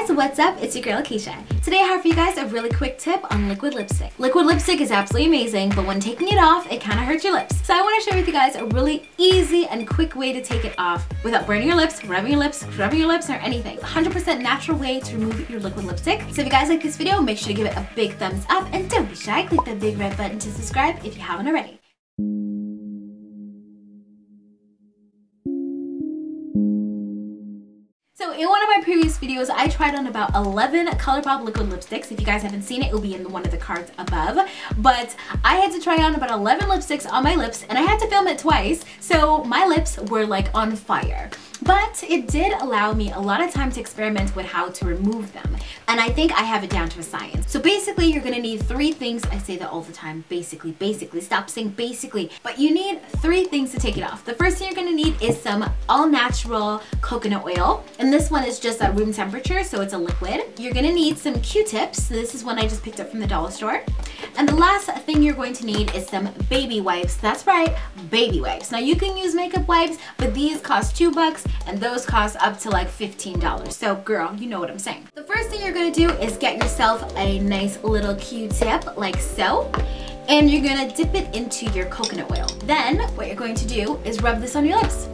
guys, what's up? It's your girl Kisha. Today I have for you guys a really quick tip on liquid lipstick. Liquid lipstick is absolutely amazing, but when taking it off, it kind of hurts your lips. So I want to share with you guys a really easy and quick way to take it off without burning your lips, rubbing your lips, scrubbing your lips, or anything. 100% natural way to remove your liquid lipstick. So if you guys like this video, make sure to give it a big thumbs up and don't be shy, click the big red button to subscribe if you haven't already. In one of my previous videos, I tried on about 11 ColourPop liquid lipsticks. If you guys haven't seen it, it will be in one of the cards above. But I had to try on about 11 lipsticks on my lips and I had to film it twice. So my lips were like on fire but it did allow me a lot of time to experiment with how to remove them. And I think I have it down to a science. So basically you're gonna need three things. I say that all the time, basically, basically, stop saying basically. But you need three things to take it off. The first thing you're gonna need is some all natural coconut oil. And one is just at room temperature, so it's a liquid. You're gonna need some Q-tips. This is one I just picked up from the dollar store. And the last thing you're going to need is some baby wipes. That's right, baby wipes. Now you can use makeup wipes, but these cost two bucks and those cost up to like $15. So girl, you know what I'm saying. The first thing you're gonna do is get yourself a nice little Q-tip like so and you're gonna dip it into your coconut oil. Then what you're going to do is rub this on your lips.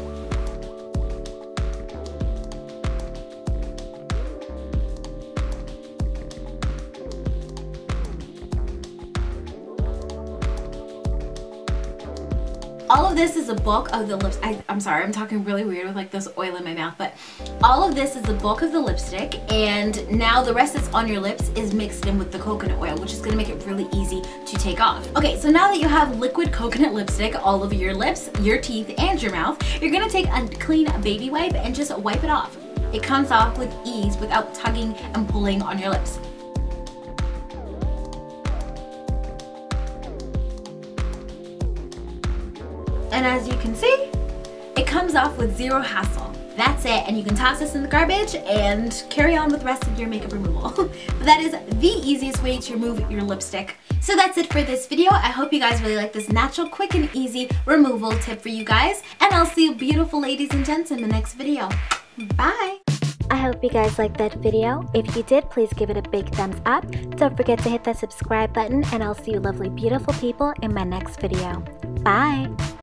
All of this is the bulk of the lips. I, am sorry, I'm talking really weird with like this oil in my mouth, but all of this is the bulk of the lipstick and now the rest that's on your lips is mixed in with the coconut oil, which is gonna make it really easy to take off. Okay, so now that you have liquid coconut lipstick all over your lips, your teeth, and your mouth, you're gonna take a clean baby wipe and just wipe it off. It comes off with ease without tugging and pulling on your lips. And as you can see, it comes off with zero hassle. That's it, and you can toss this in the garbage and carry on with the rest of your makeup removal. but that is the easiest way to remove your lipstick. So that's it for this video. I hope you guys really like this natural, quick, and easy removal tip for you guys. And I'll see you beautiful ladies and gents in the next video. Bye! I hope you guys liked that video. If you did, please give it a big thumbs up. Don't forget to hit that subscribe button and I'll see you lovely beautiful people in my next video. Bye!